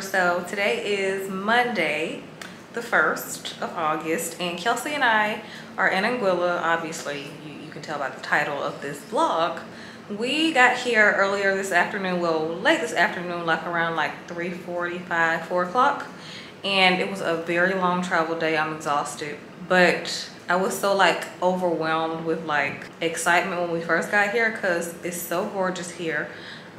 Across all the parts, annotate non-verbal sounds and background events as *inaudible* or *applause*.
So today is Monday, the 1st of August, and Kelsey and I are in Anguilla. Obviously, you, you can tell by the title of this vlog. We got here earlier this afternoon, well, late this afternoon, like around like 3.45, 4 o'clock. And it was a very long travel day. I'm exhausted. But I was so like overwhelmed with like excitement when we first got here because it's so gorgeous here.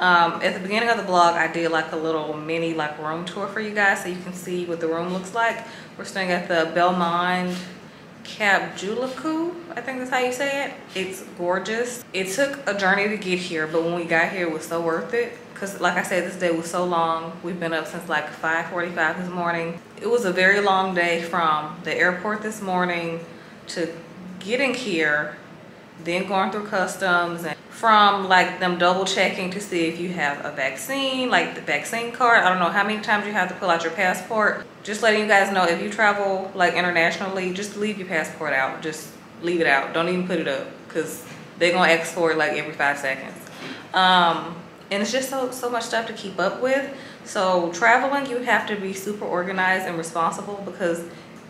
Um, at the beginning of the vlog, I did like a little mini like room tour for you guys so you can see what the room looks like. We're staying at the Belmond cab Kapjulaku, I think that's how you say it. It's gorgeous. It took a journey to get here, but when we got here, it was so worth it. Cause like I said, this day was so long. We've been up since like 5.45 this morning. It was a very long day from the airport this morning to getting here, then going through customs and from like them double checking to see if you have a vaccine, like the vaccine card. I don't know how many times you have to pull out your passport. Just letting you guys know if you travel like internationally, just leave your passport out. Just leave it out. Don't even put it up because they're gonna ask for it like every five seconds. Um, and it's just so, so much stuff to keep up with. So traveling, you have to be super organized and responsible because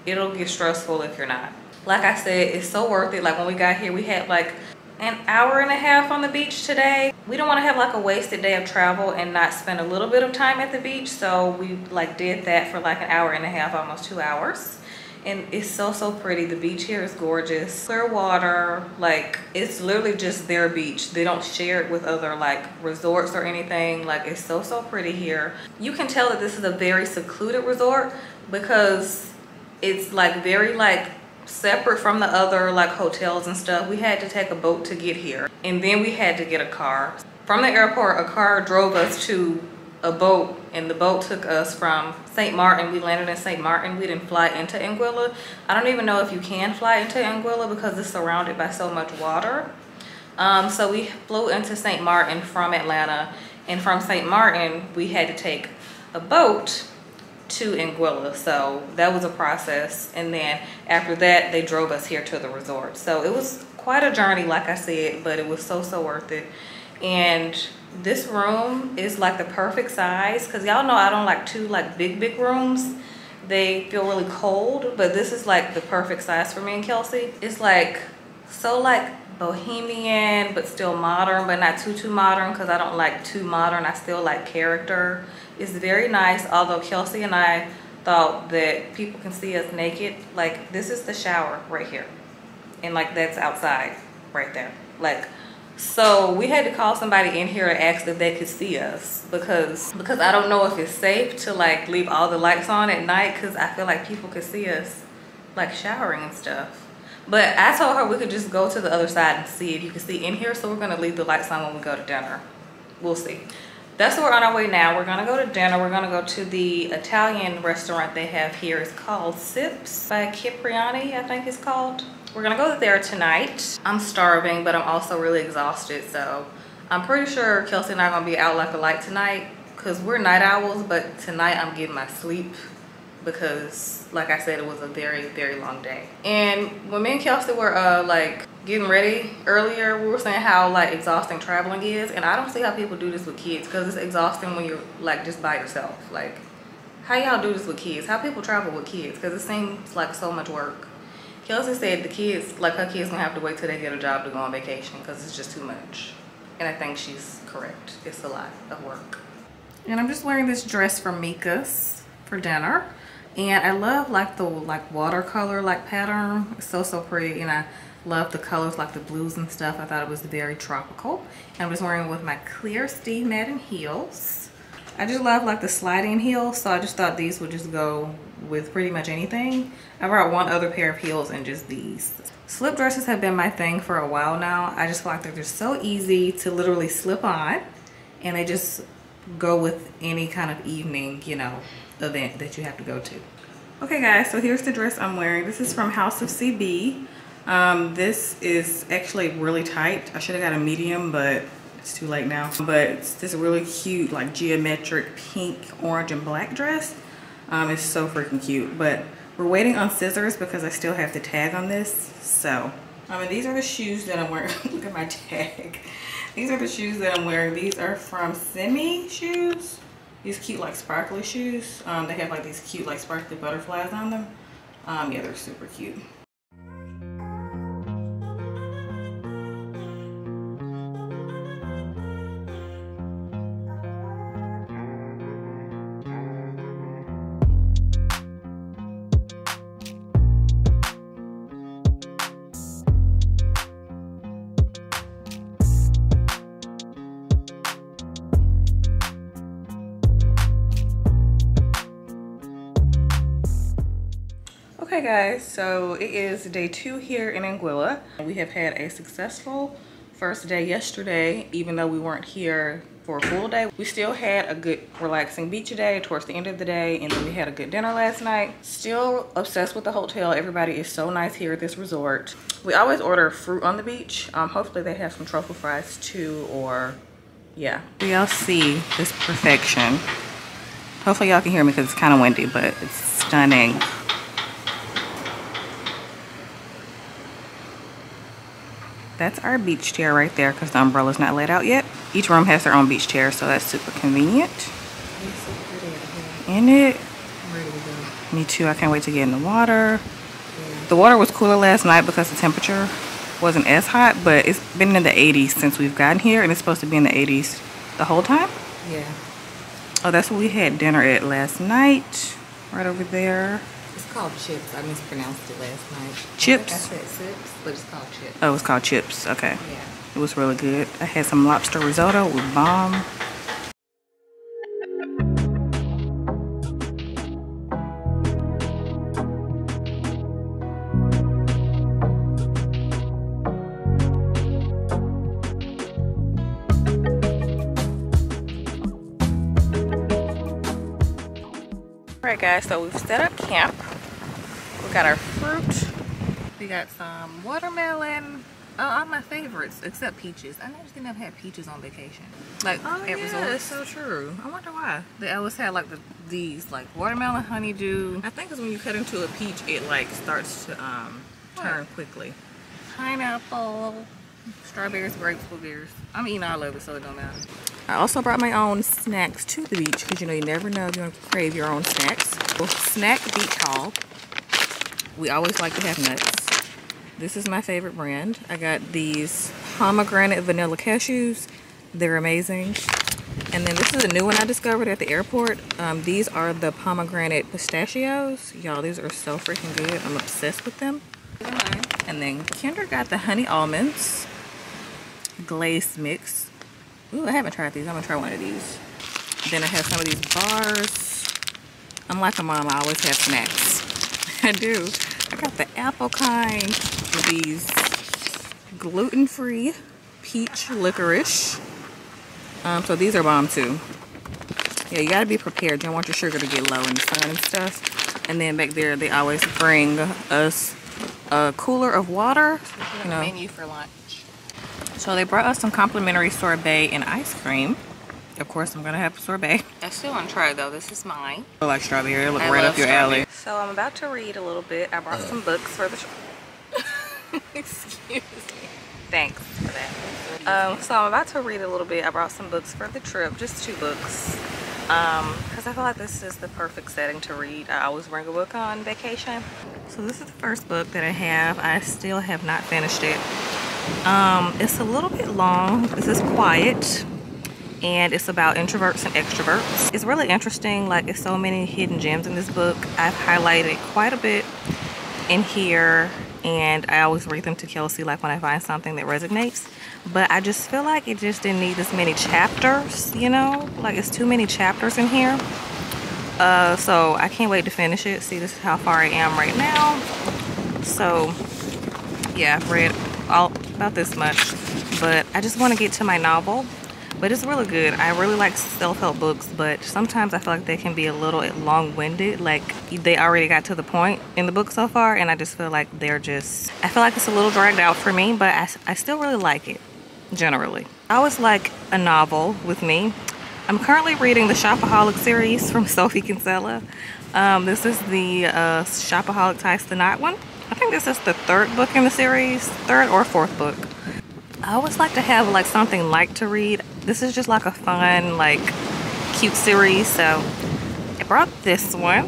it'll get stressful if you're not. Like I said, it's so worth it. Like when we got here, we had like an hour and a half on the beach today. We don't want to have like a wasted day of travel and not spend a little bit of time at the beach. So we like did that for like an hour and a half, almost two hours. And it's so, so pretty. The beach here is gorgeous. Clear water, like it's literally just their beach. They don't share it with other like resorts or anything. Like it's so, so pretty here. You can tell that this is a very secluded resort because it's like very like separate from the other like hotels and stuff we had to take a boat to get here and then we had to get a car from the airport a car drove us to a boat and the boat took us from St. Martin. We landed in St. Martin. We didn't fly into Anguilla. I don't even know if you can fly into Anguilla because it's surrounded by so much water. Um, so we flew into St. Martin from Atlanta and from St. Martin we had to take a boat to Anguilla. So that was a process. And then after that, they drove us here to the resort. So it was quite a journey, like I said, but it was so, so worth it. And this room is like the perfect size because y'all know I don't like two like big, big rooms. They feel really cold, but this is like the perfect size for me and Kelsey. It's like so like bohemian but still modern but not too too modern because I don't like too modern I still like character it's very nice although Kelsey and I thought that people can see us naked like this is the shower right here and like that's outside right there like so we had to call somebody in here and ask if they could see us because because I don't know if it's safe to like leave all the lights on at night because I feel like people could see us like showering and stuff but I told her we could just go to the other side and see if you can see in here. So we're gonna leave the lights on when we go to dinner. We'll see. That's where we're on our way now. We're gonna go to dinner. We're gonna go to the Italian restaurant they have here. It's called Sips by Cipriani, I think it's called. We're gonna go there tonight. I'm starving, but I'm also really exhausted. So I'm pretty sure Kelsey and I are gonna be out like a light tonight because we're night owls, but tonight I'm getting my sleep because like I said, it was a very, very long day. And when me and Kelsey were uh, like getting ready earlier, we were saying how like exhausting traveling is. And I don't see how people do this with kids because it's exhausting when you're like just by yourself. Like how y'all do this with kids? How people travel with kids? Because it seems like so much work. Kelsey said the kids, like her kids gonna have to wait till they get a job to go on vacation because it's just too much. And I think she's correct. It's a lot of work. And I'm just wearing this dress from Mika's for dinner and I love like the like watercolor like pattern. It's so so pretty and I love the colors like the blues and stuff. I thought it was very tropical. And I'm just wearing it with my clear Steve Madden heels. I just love like the sliding heels so I just thought these would just go with pretty much anything. I brought one other pair of heels and just these. Slip dresses have been my thing for a while now. I just feel like they're just so easy to literally slip on and they just go with any kind of evening you know event that you have to go to. Okay guys, so here's the dress I'm wearing. This is from House of CB. Um, this is actually really tight. I should have got a medium, but it's too late now. But it's this really cute, like geometric pink, orange, and black dress. Um, it's so freaking cute. But we're waiting on scissors because I still have the tag on this. So, I mean, these are the shoes that I'm wearing. *laughs* Look at my tag. These are the shoes that I'm wearing. These are from Simmi Shoes. These cute like sparkly shoes. Um, they have like these cute like sparkly butterflies on them. Um, yeah, they're super cute. Guys, so it is day two here in Anguilla. We have had a successful first day yesterday, even though we weren't here for a full day. We still had a good relaxing beach day towards the end of the day and then we had a good dinner last night. Still obsessed with the hotel. Everybody is so nice here at this resort. We always order fruit on the beach. Um, hopefully they have some truffle fries too or yeah. Y'all see this perfection. Hopefully y'all can hear me because it's kind of windy but it's stunning. That's our beach chair right there because the umbrella's not laid out yet. Each room has their own beach chair, so that's super convenient. In it? Me too. I can't wait to get in the water. Yeah. The water was cooler last night because the temperature wasn't as hot, but it's been in the 80s since we've gotten here, and it's supposed to be in the 80s the whole time. Yeah. Oh, that's what we had dinner at last night, right over there called chips. I mispronounced it last night. Chips? I, I said sips, but it's called chips. Oh, it's called chips. Okay. Yeah. It was really good. I had some lobster risotto with bomb. Alright guys, so we've set up camp got our fruit. We got some watermelon. Oh, all my favorites, except peaches. I never seen them have peaches on vacation. Like oh, at yeah, resorts. That's so true. I wonder why. They always had like the, these like watermelon honeydew. I think it's when you cut into a peach, it like starts to um turn what? quickly. Pineapple, strawberries, grapes, blueberries. I'm eating all of it, so it don't matter. I also brought my own snacks to the beach because you know you never know if you're gonna crave your own snacks. Well, snack beach haul. We always like to have nuts. This is my favorite brand. I got these pomegranate vanilla cashews. They're amazing. And then this is a new one I discovered at the airport. Um, these are the pomegranate pistachios. Y'all, these are so freaking good. I'm obsessed with them. And then Kendra got the honey almonds glaze mix. Ooh, I haven't tried these. I'm gonna try one of these. Then I have some of these bars. I'm like a mom, I always have snacks. I do. I got the apple kind of these gluten-free peach licorice. Um, so these are bomb too. Yeah, you gotta be prepared. You don't want your sugar to get low in the sun and stuff. And then back there, they always bring us a cooler of water. You know, menu for lunch. So they brought us some complimentary sorbet and ice cream. Of course, I'm gonna have sorbet. I still want to try though. This is mine. I like strawberry. Look I right up your strawberry. alley. So I'm about to read a little bit. I brought some books for the. *laughs* Excuse me. Thanks for that. Um, so I'm about to read a little bit. I brought some books for the trip, just two books. Um, because I feel like this is the perfect setting to read. I always bring a book on vacation. So this is the first book that I have. I still have not finished it. Um, it's a little bit long. This is Quiet and it's about introverts and extroverts. It's really interesting, like it's so many hidden gems in this book. I've highlighted quite a bit in here and I always read them to Kelsey like when I find something that resonates. But I just feel like it just didn't need this many chapters, you know? Like it's too many chapters in here. Uh, so I can't wait to finish it. See, this is how far I am right now. So yeah, I've read all about this much. But I just want to get to my novel but it's really good. I really like self-help books but sometimes i feel like they can be a little long-winded. Like they already got to the point in the book so far and i just feel like they're just i feel like it's a little dragged out for me but i, I still really like it generally. I always like a novel with me. I'm currently reading the shopaholic series from *laughs* sophie kinsella. Um, this is the uh, shopaholic ties the knot one. I think this is the third book in the series third or fourth book I always like to have like something light to read. This is just like a fun, like cute series, so I brought this one.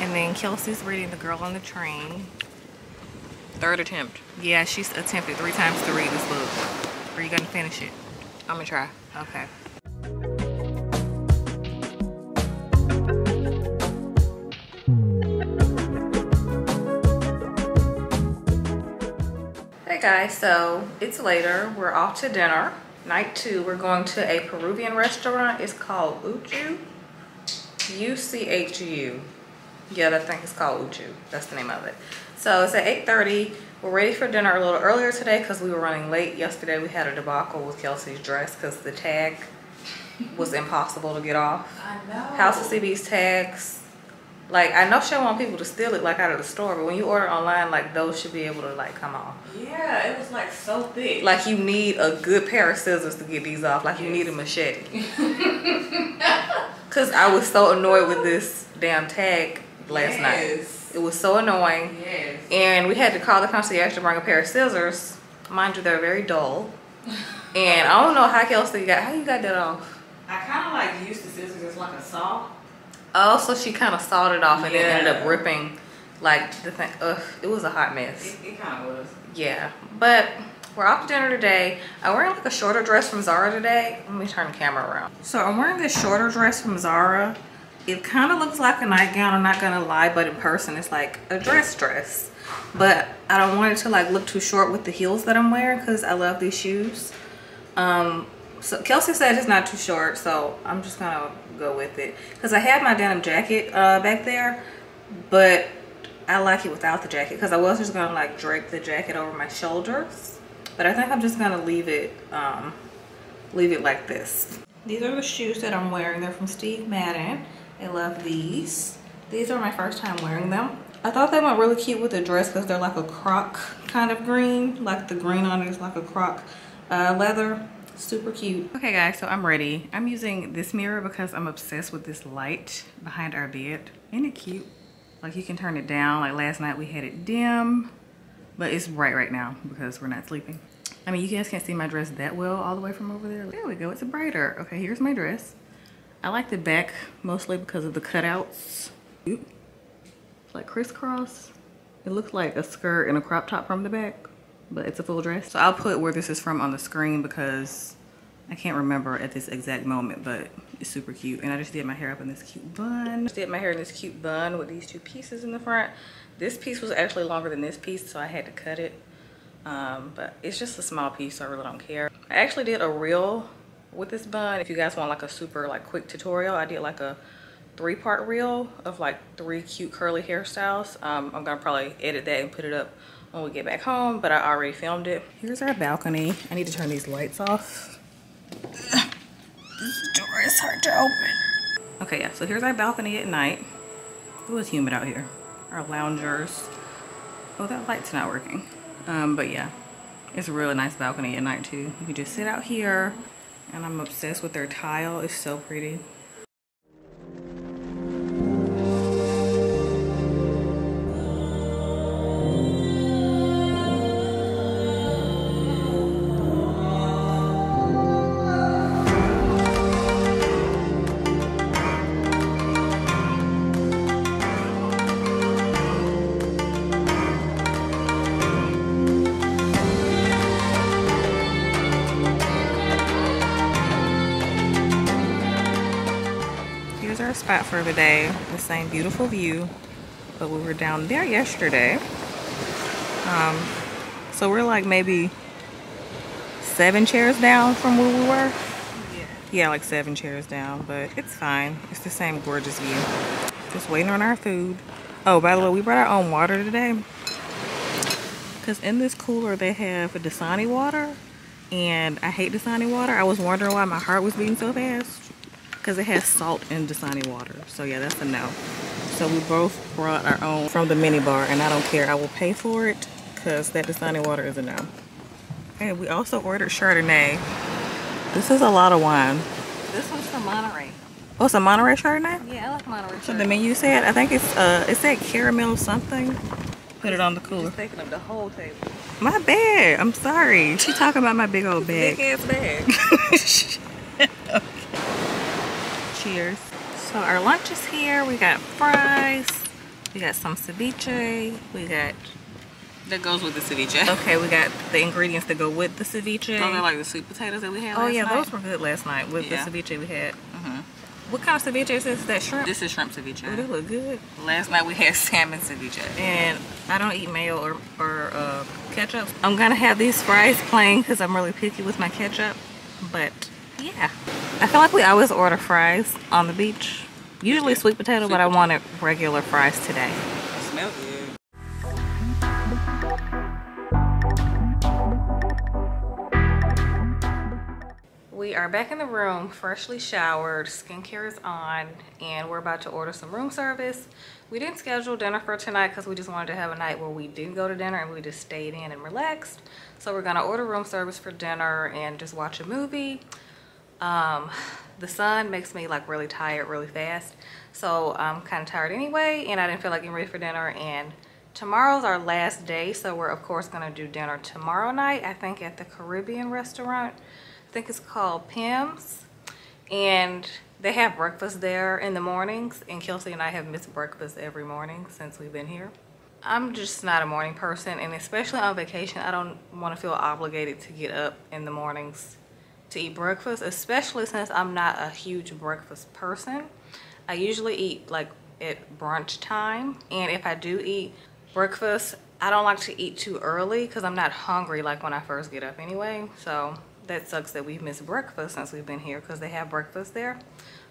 And then Kelsey's reading The Girl on the Train. Third attempt. Yeah, she's attempted three times to read this book. Are you gonna finish it? I'm gonna try. Okay. Guys, so it's later. We're off to dinner. Night two, we're going to a Peruvian restaurant. It's called Uchu. U-C-H-U. Yeah, that thing is called Uchu. That's the name of it. So it's at 8.30. We're ready for dinner a little earlier today because we were running late. Yesterday we had a debacle with Kelsey's dress because the tag was impossible to get off. I know. House of CB's tags. Like I know she want people to steal it like out of the store, but when you order online, like those should be able to like come off. Yeah, it was like so thick. Like you need a good pair of scissors to get these off. Like you need a machete. *laughs* Cause I was so annoyed with this damn tag last night. It was so annoying. Yes. And we had to call the concierge to bring a pair of scissors. Mind you, they're very dull. *laughs* And I don't know how Kelsey got how you got that off. I kind of like used the scissors as like a saw. Oh, so she kind of sawed it off and then ended up ripping like the thing. Ugh, it was a hot mess. It, it kind of was. Yeah, but we're off to dinner today. I'm wearing like a shorter dress from Zara today. Let me turn the camera around. So I'm wearing this shorter dress from Zara. It kind of looks like a nightgown, I'm not gonna lie, but in person it's like a dress dress. But I don't want it to like look too short with the heels that I'm wearing because I love these shoes. Um, so Kelsey said it's not too short, so I'm just gonna go with it. Cause I had my denim jacket uh, back there, but I like it without the jacket because I was just gonna like drape the jacket over my shoulders. But I think I'm just gonna leave it, um, leave it like this. These are the shoes that I'm wearing. They're from Steve Madden. I love these. These are my first time wearing them. I thought they went really cute with the dress because they're like a croc kind of green. Like the green on it is like a croc uh, leather. Super cute. Okay guys, so I'm ready. I'm using this mirror because I'm obsessed with this light behind our bed. Isn't it cute? Like you can turn it down. Like last night we had it dim, but it's bright right now because we're not sleeping. I mean, you guys can't see my dress that well all the way from over there. There we go, it's brighter. Okay, here's my dress. I like the back mostly because of the cutouts. Oop. Like crisscross. It looks like a skirt and a crop top from the back, but it's a full dress. So I'll put where this is from on the screen because I can't remember at this exact moment, but it's super cute. And I just did my hair up in this cute bun. Just did my hair in this cute bun with these two pieces in the front. This piece was actually longer than this piece, so I had to cut it. Um, but it's just a small piece, so I really don't care. I actually did a reel with this bun. If you guys want like a super like quick tutorial, I did like a three part reel of like three cute curly hairstyles. Um, I'm gonna probably edit that and put it up when we get back home, but I already filmed it. Here's our balcony. I need to turn these lights off. This door is hard to open. Okay, yeah, so here's our balcony at night. It was humid out here. Our loungers. Oh, that light's not working. Um, but yeah, it's a really nice balcony at night too. You can just sit out here and I'm obsessed with their tile. It's so pretty. For the same beautiful view, but we were down there yesterday. Um, so we're like maybe seven chairs down from where we were. Yeah, like seven chairs down, but it's fine. It's the same gorgeous view. Just waiting on our food. Oh, by the way, we brought our own water today. Because in this cooler, they have Dasani water. And I hate Dasani water. I was wondering why my heart was beating so fast. Because it has salt in Dasani water. So yeah, that's a no. So we both brought our own from the mini bar. And I don't care. I will pay for it. Because that Dasani water is a no. And we also ordered Chardonnay. This is a lot of wine. This one's from Monterey. Oh, it's a Monterey Chardonnay? Yeah, I like Monterey. So the menu said, I think it's, uh, it said caramel something. Put it on the cooler. Just taking up the whole table. My bad. I'm sorry. She talking about my big old bag. Big bag. ass bag. *laughs* Cheers. So our lunch is here. We got fries. We got some ceviche. We got that goes with the ceviche. Okay, we got the ingredients that go with the ceviche. Those are like the sweet potatoes that we had Oh yeah, night? those were good last night with yeah. the ceviche we had. Mm -hmm. What kind of ceviche is this? Is that shrimp? This is shrimp ceviche. Oh, they look good. Last night we had *laughs* salmon ceviche. And I don't eat mayo or, or uh, ketchup. I'm gonna have these fries plain because I'm really picky with my ketchup. But yeah, I feel like we always order fries on the beach. Usually sweet potato, sweet but potato. I wanted regular fries today. Smell good. we are back in the room, freshly showered, skincare is on, and we're about to order some room service. We didn't schedule dinner for tonight because we just wanted to have a night where we didn't go to dinner and we just stayed in and relaxed. So we're gonna order room service for dinner and just watch a movie. Um, the sun makes me like really tired really fast. So I'm kind of tired anyway, and I didn't feel like getting ready for dinner. And tomorrow's our last day, so we're of course gonna do dinner tomorrow night, I think at the Caribbean restaurant. I think it's called Pimms. And they have breakfast there in the mornings. And Kelsey and I have missed breakfast every morning since we've been here. I'm just not a morning person. And especially on vacation, I don't want to feel obligated to get up in the mornings to eat breakfast. Especially since I'm not a huge breakfast person. I usually eat like at brunch time. And if I do eat breakfast, I don't like to eat too early because I'm not hungry like when I first get up anyway. So that sucks that we've missed breakfast since we've been here because they have breakfast there.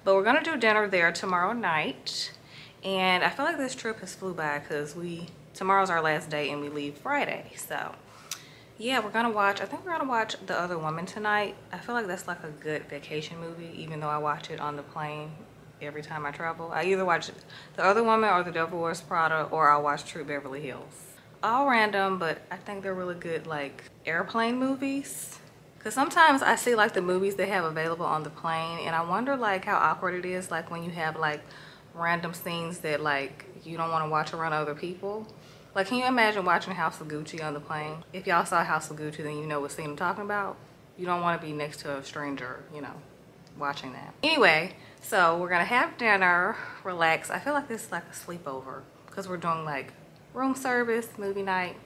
But we're gonna do dinner there tomorrow night. And I feel like this trip has flew by because we, tomorrow's our last day and we leave Friday. So yeah, we're gonna watch, I think we're gonna watch The Other Woman tonight. I feel like that's like a good vacation movie, even though I watch it on the plane every time I travel. I either watch The Other Woman or The Devil Wears Prada or I'll watch Troop Beverly Hills. All random, but I think they're really good like airplane movies. Cause sometimes I see like the movies they have available on the plane and I wonder like how awkward it is like when you have like random scenes that like you don't want to watch around other people. Like can you imagine watching House of Gucci on the plane? If y'all saw House of Gucci then you know what scene I'm talking about. You don't want to be next to a stranger, you know, watching that. Anyway, so we're gonna have dinner, relax. I feel like this is like a sleepover because we're doing like room service, movie night.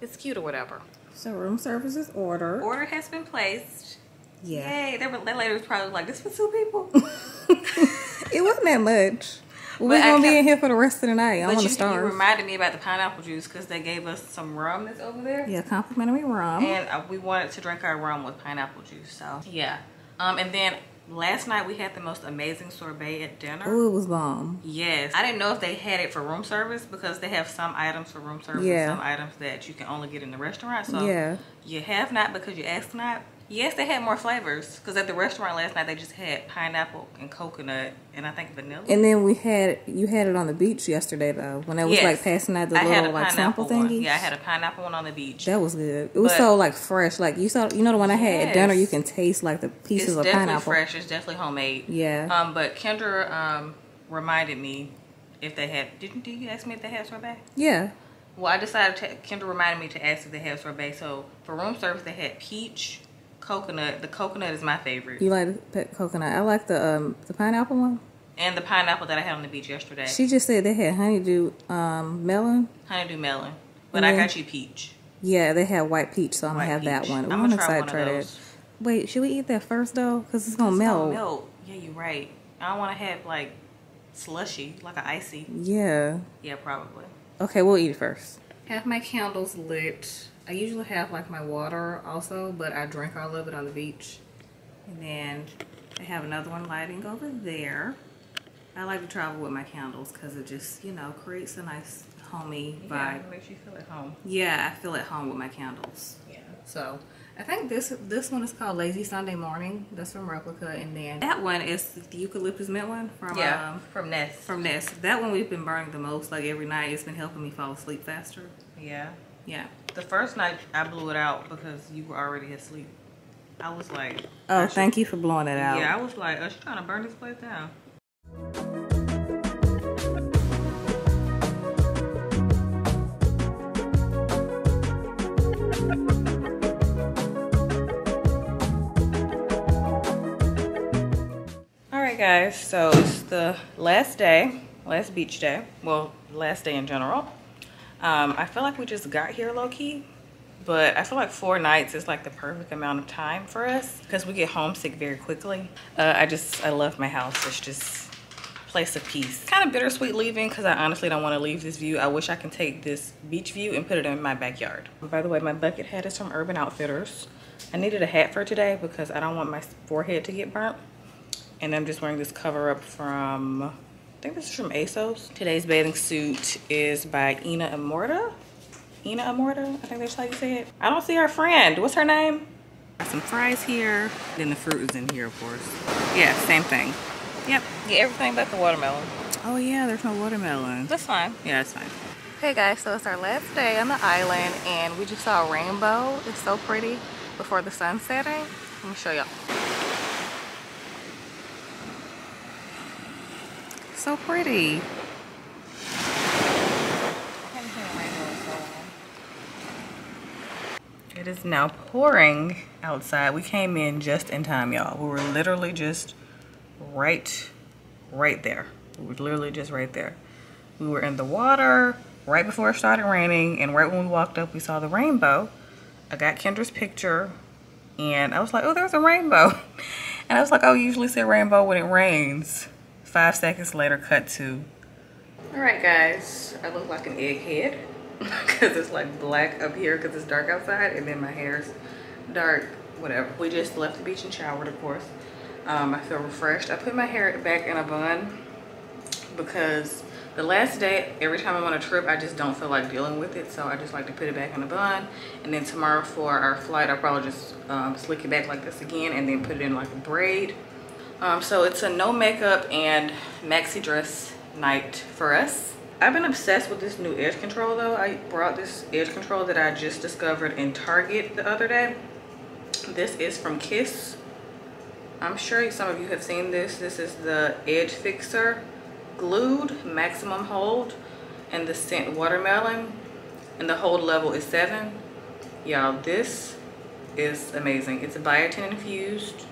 It's cute or whatever. So room service is ordered. Order has been placed. Yeah. Yay. That, that lady was probably like, this for two people? *laughs* *laughs* it wasn't that much. We're gonna be in here for the rest of the night. I want to start. You reminded me about the pineapple juice because they gave us some rum that's over there. Yeah, complimentary rum. And uh, we wanted to drink our rum with pineapple juice. So yeah. Um, and then Last night we had the most amazing sorbet at dinner. Oh, it was bomb. Yes. I didn't know if they had it for room service because they have some items for room service yeah. and some items that you can only get in the restaurant. So yeah. you have not because you asked not. Yes, they had more flavors because at the restaurant last night they just had pineapple and coconut and I think vanilla. And then we had you had it on the beach yesterday though when I was yes. like passing out the I little like sample thingy. Yeah, I had a pineapple one on the beach. That was good. It was but, so like fresh. Like you saw, you know the one I had yes. at dinner. You can taste like the pieces it's of pineapple. It's definitely fresh. It's definitely homemade. Yeah. Um, but Kendra um reminded me if they had. Didn't did you ask me if they had sorbet? Yeah. Well, I decided to. Kendra reminded me to ask if they have sorbet. So for room service, they had peach coconut. The coconut is my favorite. You like the coconut? I like the um the pineapple one. And the pineapple that I had on the beach yesterday. She just said they had honeydew um melon. Honeydew melon, but I got you peach. Yeah, they had white peach, so I'm gonna have peach. that one. I'm, I'm excited to try that. Wait, should we eat that first though? Cause it's gonna it's melt. Gonna melt. Yeah, you're right. I don't want to have like slushy, like an icy. Yeah. Yeah, probably. Okay, we'll eat it first. Have my candles lit. I usually have like my water also, but I drink all of it on the beach. And then I have another one lighting over there. I like to travel with my candles because it just, you know, creates a nice homey vibe. Yeah, makes you feel at home. Yeah, I feel at home with my candles. Yeah. So I think this this one is called Lazy Sunday Morning. That's from Replica, and then that one is the eucalyptus mint one from yeah um, from Nest. From Nest. That one we've been burning the most. Like every night, it's been helping me fall asleep faster. Yeah. Yeah. The first night I blew it out because you were already asleep. I was like, oh, thank you for blowing it out. Yeah, I was like, is she trying to burn this place down? Alright guys, so it's the last day, last beach day. Well, last day in general. Um, I feel like we just got here low key, but I feel like four nights is like the perfect amount of time for us because we get homesick very quickly. Uh, I just, I love my house. It's just place of peace. Kind of bittersweet leaving because I honestly don't want to leave this view. I wish I can take this beach view and put it in my backyard. By the way, my bucket hat is from Urban Outfitters. I needed a hat for today because I don't want my forehead to get burnt and I'm just wearing this cover up from, I think this is from ASOS. Today's bathing suit is by Inamorata. Ina Amorta, I think that's how you say it. I don't see our friend. What's her name? Got some fries here. Then the fruit is in here, of course. Yeah, same thing. Yep, Yeah, everything but the watermelon. Oh yeah, there's no watermelon. That's fine. Yeah, that's fine. Okay guys, so it's our last day on the island and we just saw a rainbow. It's so pretty before the sun setting. Let me show y'all. So pretty. It is now pouring outside. We came in just in time, y'all. We were literally just right, right there. We were literally just right there. We were in the water right before it started raining, and right when we walked up, we saw the rainbow. I got Kendra's picture, and I was like, oh, there's a rainbow. *laughs* And I was like, oh, you usually see a rainbow when it rains. Five seconds later, cut to. All right, guys, I look like an egghead *laughs* because it's like black up here because it's dark outside, and then my hair's dark, whatever. We just left the beach and showered, of course. Um, I feel refreshed. I put my hair back in a bun because the last day, every time I'm on a trip, I just don't feel like dealing with it. So I just like to put it back in a bun. And then tomorrow for our flight, I'll probably just um, slick it back like this again and then put it in like a braid. Um, so it's a no makeup and maxi dress night for us. I've been obsessed with this new edge control though. I brought this edge control that I just discovered in Target the other day. This is from Kiss. I'm sure some of you have seen this. This is the Edge Fixer Glued Maximum Hold and the scent Watermelon. And the hold level is seven. Y'all, this is amazing. It's a biotin infused.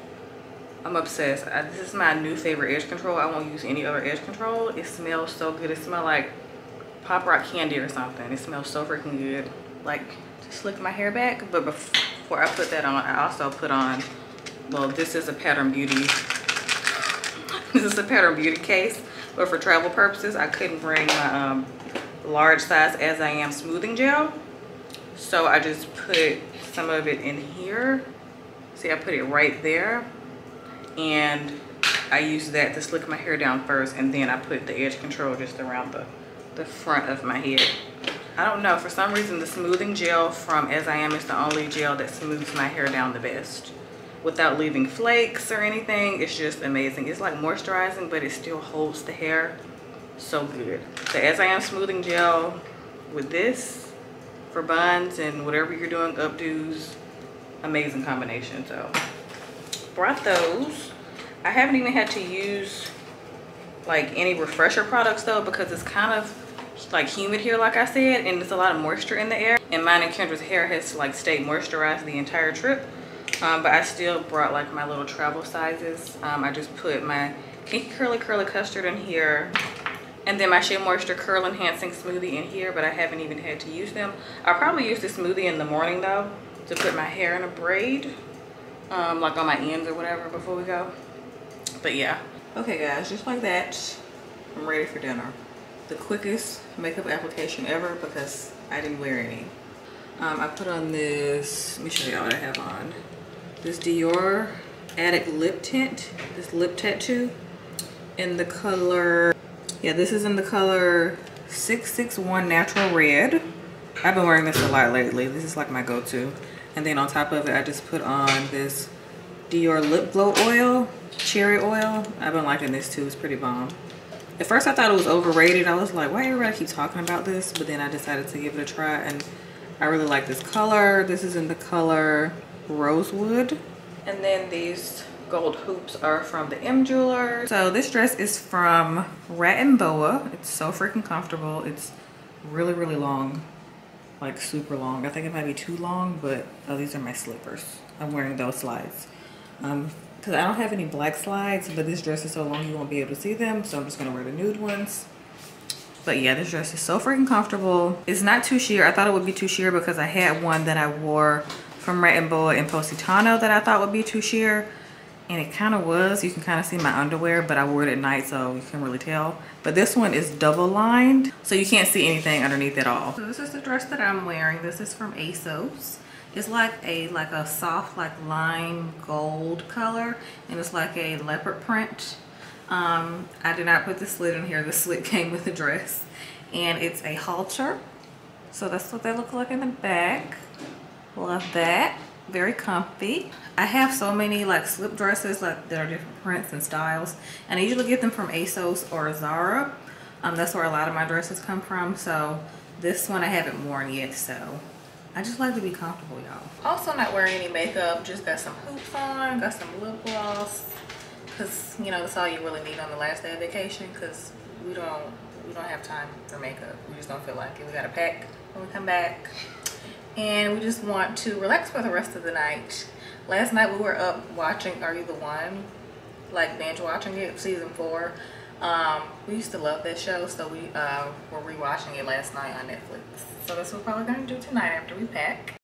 I'm obsessed. I, this is my new favorite edge control. I won't use any other edge control. It smells so good. It smells like Pop Rock candy or something. It smells so freaking good. Like, to slick my hair back. But before I put that on, I also put on, well, this is a Pattern Beauty. *laughs* this is a Pattern Beauty case. But for travel purposes, I couldn't bring my um, large size As I Am smoothing gel. So I just put some of it in here. See, I put it right there and I use that to slick my hair down first and then I put the edge control just around the, the front of my head. I don't know, for some reason the smoothing gel from As I Am is the only gel that smooths my hair down the best. Without leaving flakes or anything, it's just amazing. It's like moisturizing, but it still holds the hair so good. The As I Am smoothing gel with this for buns and whatever you're doing, updos, amazing combination. So brought those. I haven't even had to use like any refresher products though because it's kind of like humid here like I said and there's a lot of moisture in the air. And mine and Kendra's hair has to like stayed moisturized the entire trip. Um, but I still brought like my little travel sizes. Um, I just put my Kinky Curly Curling Custard in here and then my Shea Moisture Curl Enhancing Smoothie in here but I haven't even had to use them. I'll probably use the smoothie in the morning though to put my hair in a braid um, like on my ends or whatever before we go. But yeah. Okay guys, just like that, I'm ready for dinner. The quickest makeup application ever because I didn't wear any. Um, I put on this, let me show y'all what I have on. This Dior Addict Lip Tint, this lip tattoo in the color, yeah, this is in the color 661 Natural Red. I've been wearing this a lot lately. This is like my go-to. And then on top of it, I just put on this Dior Lip Glow Oil, Cherry Oil. I've been liking this too, it's pretty bomb. At first I thought it was overrated. I was like, why everybody keep talking about this? But then I decided to give it a try and I really like this color. This is in the color Rosewood. And then these gold hoops are from the M Jeweler. So this dress is from Rat and Boa. It's so freaking comfortable. It's really, really long like super long. I think it might be too long, but oh, these are my slippers. I'm wearing those slides. Um, because I don't have any black slides, but this dress is so long you won't be able to see them. So I'm just gonna wear the nude ones. But yeah, this dress is so freaking comfortable. It's not too sheer. I thought it would be too sheer because I had one that I wore from Rat Boa in Positano that I thought would be too sheer. And it kind of was. You can kind of see my underwear, but I wore it at night so you can really tell. But this one is double lined, so you can't see anything underneath at all. So this is the dress that I'm wearing. This is from ASOS. It's like a like a soft like lime gold color and it's like a leopard print um, I did not put the slit in here. The slit *laughs* came with the dress. And it's a halter. So that's what they look like in the back. Love that. Very comfy. I have so many like slip dresses like that are different prints and styles. And I usually get them from ASOS or Zara. Um, that's where a lot of my dresses come from. So this one I haven't worn yet. So I just like to be comfortable, y'all. Also not wearing any makeup. Just got some hoops on. Got some lip gloss because you know that's all you really need on the last day of vacation because we don't we don't have time for makeup we just don't feel like it we gotta pack when we come back and we just want to relax for the rest of the night. Last night we were up watching are you the one? Like binge watching it season four. Um, we used to love that show so we uh, were rewatching it last night on netflix. So that's what we're probably gonna do tonight after we pack